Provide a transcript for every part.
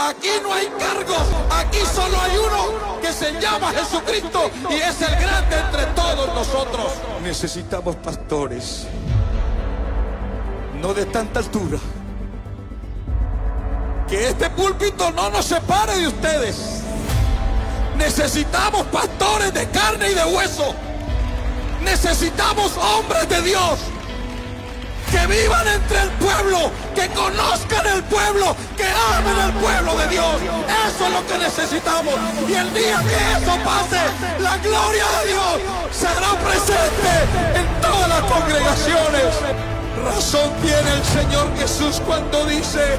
Aquí no hay cargo, aquí solo hay uno que se llama Jesucristo y es el grande entre todos nosotros. Necesitamos pastores, no de tanta altura, que este púlpito no nos separe de ustedes. Necesitamos pastores de carne y de hueso. Necesitamos hombres de Dios que vivan entre el pueblo, que conozcan el pueblo, que amen el pueblo de Dios. Eso es lo que necesitamos. Y el día que eso pase, la gloria de Dios será presente en todas las congregaciones. Razón tiene el Señor Jesús cuando dice,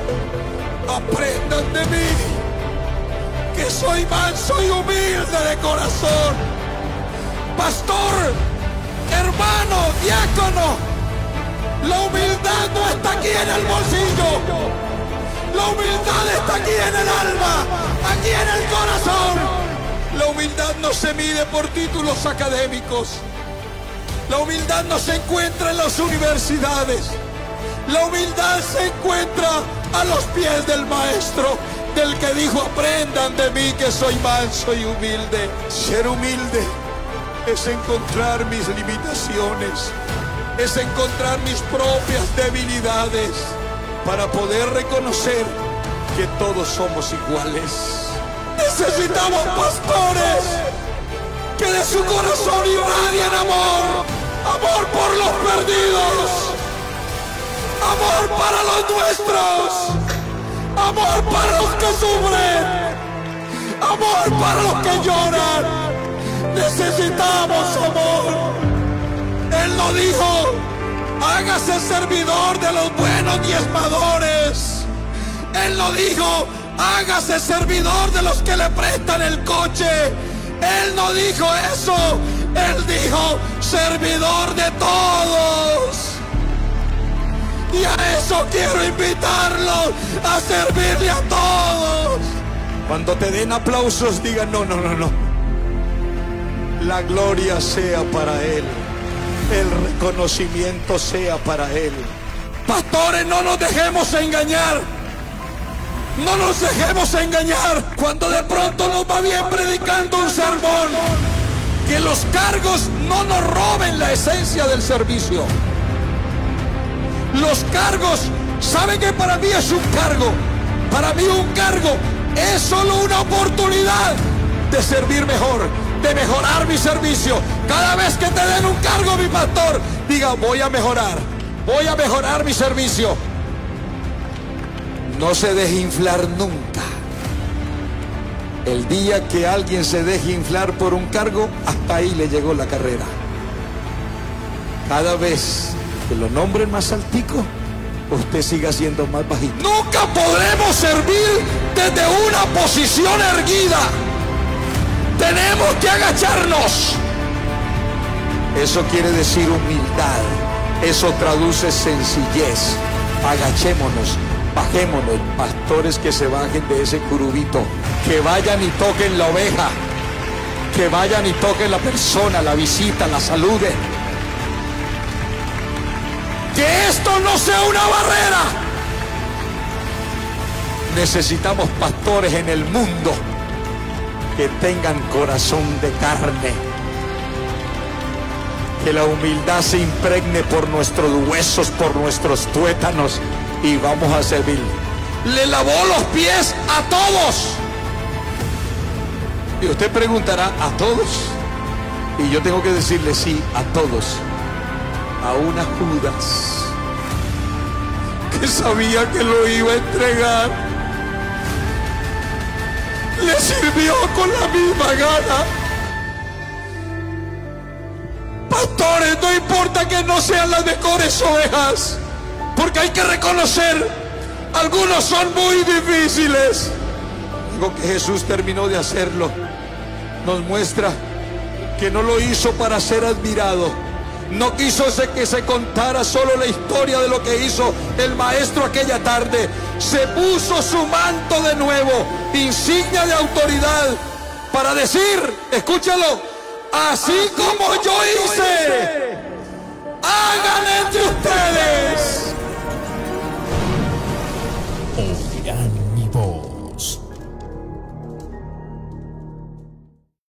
aprendan de mí, que soy manso y humilde de corazón. Pastor, hermano, diácono, la humildad no está aquí en el bolsillo. La humildad está aquí en el alma, aquí en el corazón. La humildad no se mide por títulos académicos. La humildad no se encuentra en las universidades. La humildad se encuentra a los pies del maestro, del que dijo, aprendan de mí que soy manso y humilde. Ser humilde es encontrar mis limitaciones es encontrar mis propias debilidades para poder reconocer que todos somos iguales. Necesitamos pastores que de su corazón irradien amor, amor por los perdidos, amor para los nuestros, amor para los que sufren, amor para los que lloran. Necesitamos amor. Lo dijo, hágase servidor de los buenos diezmadores. Él lo dijo, hágase servidor de los que le prestan el coche. Él no dijo eso, él dijo servidor de todos. Y a eso quiero invitarlos, a servirle a todos. Cuando te den aplausos, digan, no, no, no, no. La gloria sea para Él el reconocimiento sea para Él. Pastores, no nos dejemos engañar. No nos dejemos engañar cuando de pronto nos va bien predicando un sermón. Que los cargos no nos roben la esencia del servicio. Los cargos, ¿saben que para mí es un cargo? Para mí un cargo es solo una oportunidad de servir mejor de mejorar mi servicio. Cada vez que te den un cargo, mi pastor, diga, voy a mejorar, voy a mejorar mi servicio. No se deje inflar nunca. El día que alguien se deje inflar por un cargo, hasta ahí le llegó la carrera. Cada vez que lo nombren más altico, usted siga siendo más bajito. Nunca podremos servir desde una posición erguida. Tenemos que agacharnos. Eso quiere decir humildad. Eso traduce sencillez. Agachémonos, bajémonos. Pastores que se bajen de ese curubito. Que vayan y toquen la oveja. Que vayan y toquen la persona, la visita, la saluden. Que esto no sea una barrera. Necesitamos pastores en el mundo que tengan corazón de carne. Que la humildad se impregne por nuestros huesos, por nuestros tuétanos y vamos a servir. Le lavó los pies a todos. Y usted preguntará, ¿a todos? Y yo tengo que decirle sí, a todos. A una Judas que sabía que lo iba a entregar le sirvió con la misma gana. Pastores, no importa que no sean las mejores ovejas, porque hay que reconocer, algunos son muy difíciles. Digo que Jesús terminó de hacerlo. Nos muestra que no lo hizo para ser admirado no quiso que se contara solo la historia de lo que hizo el maestro aquella tarde. Se puso su manto de nuevo, insignia de autoridad, para decir, escúchalo, así como yo hice, hagan entre ustedes